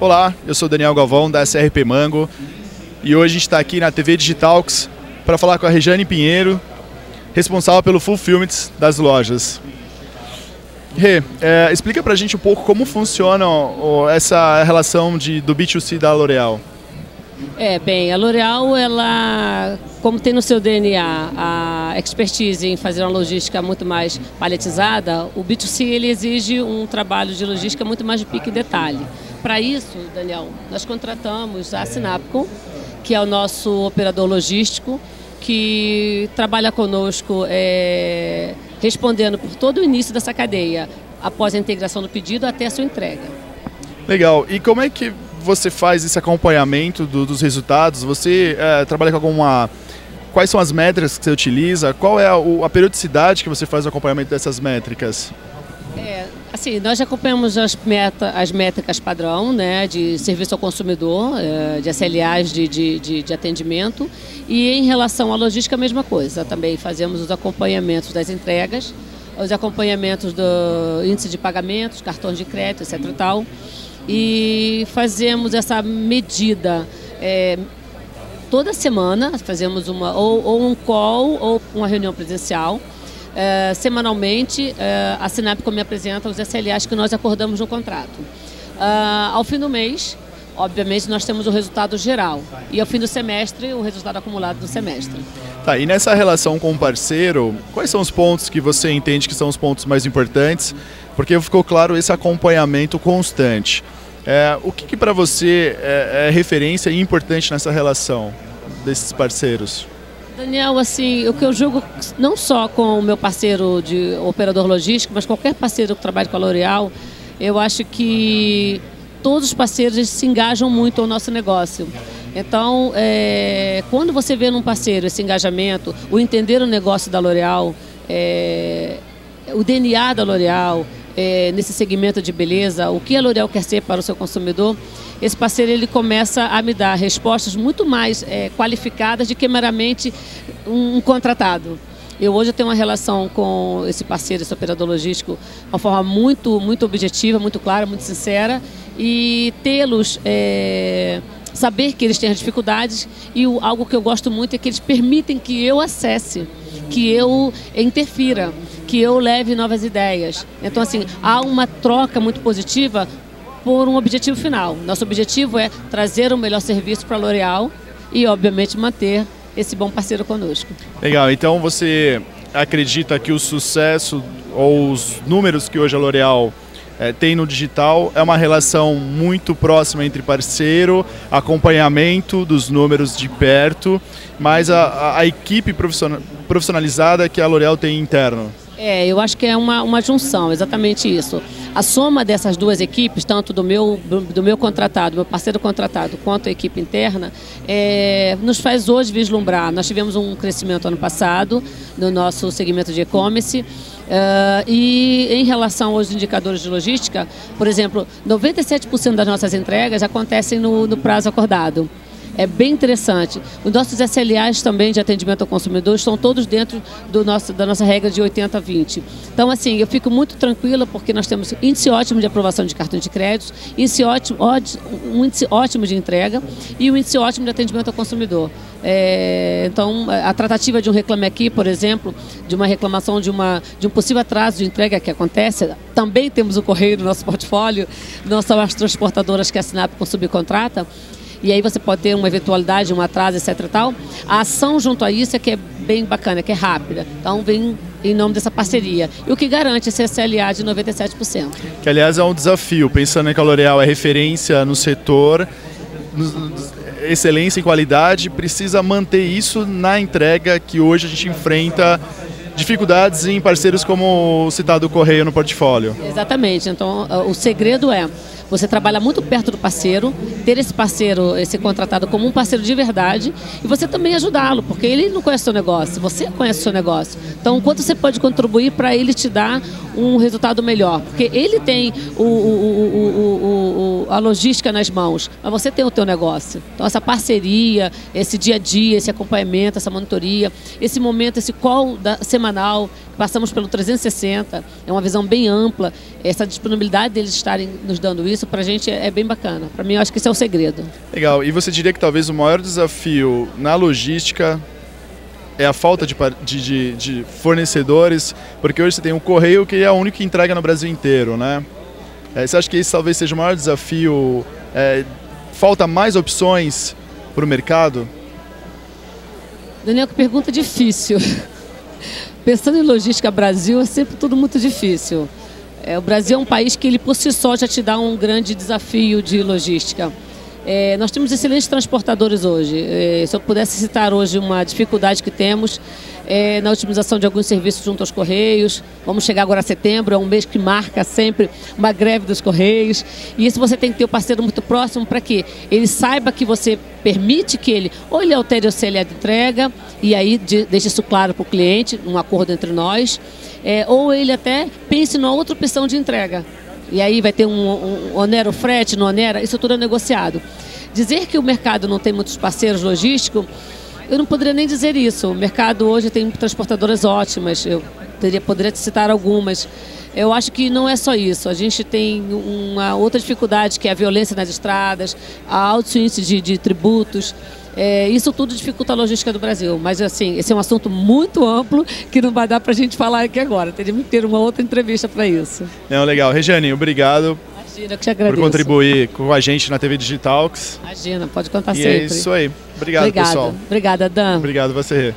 Olá, eu sou Daniel Galvão da SRP Mango e hoje a gente está aqui na TV Digitalks para falar com a Regiane Pinheiro, responsável pelo fulfillment das lojas. Rê, é, explica para a gente um pouco como funciona ó, essa relação de, do B2C da L'Oréal. É, bem, a L'Oréal, ela, como tem no seu DNA a expertise em fazer uma logística muito mais paletizada, o B2C ele exige um trabalho de logística muito mais de pique e detalhe. Para isso, Daniel, nós contratamos a Sinapcom, que é o nosso operador logístico, que trabalha conosco é, respondendo por todo o início dessa cadeia, após a integração do pedido até a sua entrega. Legal. E como é que você faz esse acompanhamento do, dos resultados? Você é, trabalha com alguma. Quais são as métricas que você utiliza? Qual é a, a periodicidade que você faz o acompanhamento dessas métricas? Assim, nós acompanhamos as, meta, as métricas padrão, né, de serviço ao consumidor, é, de SLAs de, de, de, de, atendimento, e em relação à logística, a mesma coisa. Também fazemos os acompanhamentos das entregas, os acompanhamentos do índice de pagamentos, cartões de crédito, etc. E tal e fazemos essa medida é, toda semana, fazemos uma, ou, ou, um call ou uma reunião presencial. É, semanalmente, é, a Sinapcom me apresenta os SLAs que nós acordamos no contrato. É, ao fim do mês, obviamente, nós temos o resultado geral. E ao fim do semestre, o resultado acumulado do semestre. Tá, e nessa relação com o parceiro, quais são os pontos que você entende que são os pontos mais importantes? Porque ficou claro esse acompanhamento constante. É, o que, que para você é, é, referência e importante nessa relação desses parceiros? Daniel, assim, o que eu julgo não só com o meu parceiro de operador logístico, mas qualquer parceiro que trabalhe com a L'Oréal, eu acho que todos os parceiros se engajam muito ao nosso negócio. Então, é, quando você vê num parceiro esse engajamento, o entender o negócio da L'Oréal, é, o DNA da L'Oréal, é, nesse segmento de beleza, o que a L'Oréal quer ser para o seu consumidor, esse parceiro ele começa a me dar respostas muito mais é, qualificadas do que meramente um, contratado. Eu hoje tenho uma relação com esse parceiro, esse operador logístico, de uma forma muito, muito objetiva, muito clara, muito sincera, e tê-los, é, saber que eles têm as dificuldades, e o, algo que eu gosto muito é que eles permitem que eu acesse, que eu interfira que eu leve novas ideias. Então, assim, há uma troca muito positiva por um objetivo final. Nosso objetivo é trazer o melhor serviço para a L'Oréal e, obviamente, manter esse bom parceiro conosco. Legal. Então, você acredita que o sucesso ou os números que hoje a L'Oréal é, tem no digital é uma relação muito próxima entre parceiro, acompanhamento dos números de perto, mas a, a, equipe profissionalizada que a L'Oréal tem interno? É, eu acho que é uma, uma junção, exatamente isso. A soma dessas duas equipes, tanto do meu, do meu contratado, meu parceiro contratado, quanto a equipe interna, é, nos faz hoje vislumbrar. Nós tivemos um crescimento ano passado no nosso segmento de e-commerce. Uh, e em relação aos indicadores de logística, por exemplo, 97% das nossas entregas acontecem no, no prazo acordado é bem interessante. Os nossos SLAs também de atendimento ao consumidor estão todos dentro do nosso, da nossa regra de 80-20. Então, assim, eu fico muito tranquila porque nós temos índice ótimo de aprovação de cartão de crédito, índice ótimo, um índice ótimo de entrega e um índice ótimo de atendimento ao consumidor. É, então, a tratativa de um reclame aqui, por exemplo, de uma reclamação de, uma, de um possível atraso de entrega que acontece, também temos o correio no nosso portfólio, não são as transportadoras que a Sinap subcontrata, e aí você pode ter uma eventualidade, um atraso, etc. Tal. A ação junto a isso é que é bem bacana, que é rápida. Então vem em nome dessa parceria. E o que garante esse SLA de 97%. Que aliás é um desafio, pensando que a L'Oréal é referência no setor, excelência em qualidade, precisa manter isso na entrega que hoje a gente enfrenta dificuldades em parceiros como o citado Correio no portfólio. Exatamente. Então, o segredo é você trabalha muito perto do parceiro, ter esse parceiro, esse contratado como um parceiro de verdade e você também ajudá-lo, porque ele não conhece o seu negócio, você conhece o seu negócio. Então, quanto você pode contribuir para ele te dar um resultado melhor? Porque ele tem o, o, o, a logística nas mãos, mas você tem o teu negócio. Então, essa parceria, esse dia a dia, esse acompanhamento, essa monitoria, esse momento, esse call da, semanal passamos pelo 360, é uma visão bem ampla. Essa disponibilidade deles estarem nos dando isso, para a gente é, bem bacana. Para mim, eu acho que esse é o segredo. Legal. E você diria que talvez o maior desafio na logística é a falta de, de, de, fornecedores, porque hoje você tem o correio que é o único que entrega no Brasil inteiro, né? É, você acha que esse talvez seja o maior desafio? É, falta mais opções para o mercado? Daniel, que pergunta difícil. Pensando em logística Brasil, é sempre tudo muito difícil. É, o Brasil é um país que ele por si só já te dá um grande desafio de logística. É, nós temos excelentes transportadores hoje. É, se eu pudesse citar hoje uma dificuldade que temos é, na otimização de alguns serviços junto aos Correios. Vamos chegar agora a setembro, é um mês que marca sempre uma greve dos Correios. E isso você tem que ter o um parceiro muito próximo para que ele saiba que você permite que ele ou ele altere o CLA de entrega e aí de, deixe isso claro para o cliente, um acordo entre nós, é, ou ele até pense numa outra opção de entrega. E aí vai ter um, um onero frete, no onera, isso tudo é negociado. Dizer que o mercado não tem muitos parceiros logísticos eu não poderia nem dizer isso. O mercado hoje tem transportadoras ótimas, eu teria, poderia citar algumas. Eu acho que não é só isso. A gente tem uma outra dificuldade, que é a violência nas estradas, a alto índice de, de tributos. É, isso tudo dificulta a logística do Brasil. Mas, assim, esse é um assunto muito amplo que não vai dar para a gente falar aqui agora. Teríamos que ter uma outra entrevista para isso. Não, legal. Regiane, obrigado. Imagina, que te agradeço. Por contribuir com a gente na TV Digitalks. Imagina, pode contar e sempre. é isso aí. Obrigado, Obrigada. pessoal. Obrigada, Dan. Obrigado você.